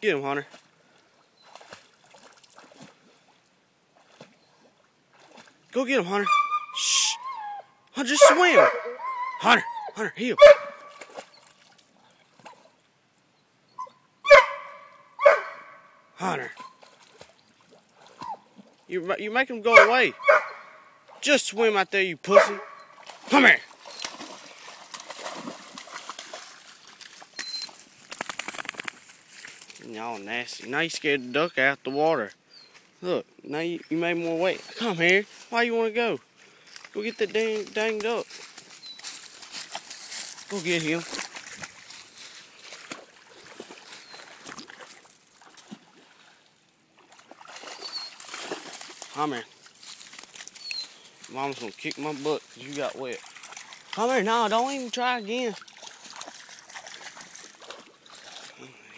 Get him, Hunter. Go get him, Hunter. Shh. Hunter, just swim. Hunter, Hunter, heel. Hunter. You you make him go away. Just swim out there, you pussy. Come here. Y'all nasty. Now you scared the duck out the water. Look, now you, you made more weight. Come here. Why you want to go? Go get that dang, dang duck. Go get him. Come here. Mom's gonna kick my butt because you got wet. Come here. No, don't even try again.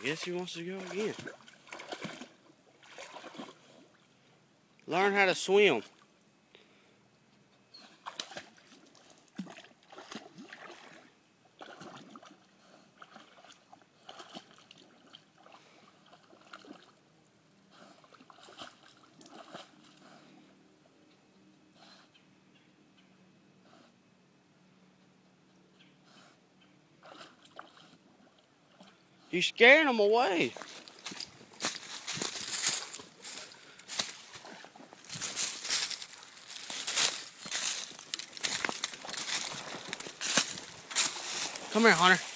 I guess he wants to go again. Learn how to swim. You're scaring them away. Come here, Hunter.